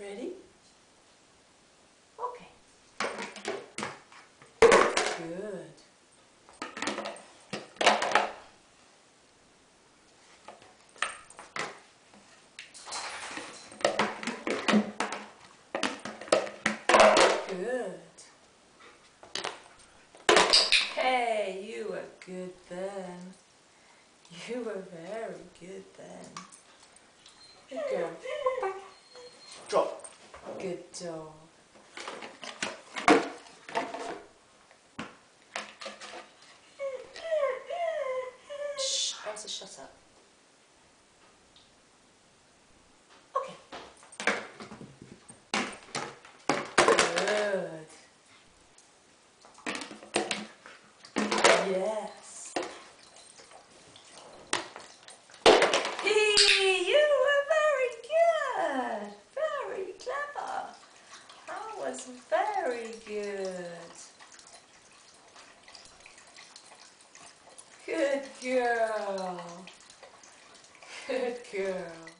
Ready? Okay. Good. Good. Hey, you were good then. You were very good then. Drop. Good dog. Shh, Elsa, shut up. Okay. Good. Yes. Hey, you were very good. Very clever. That was very good. Good girl. Good girl.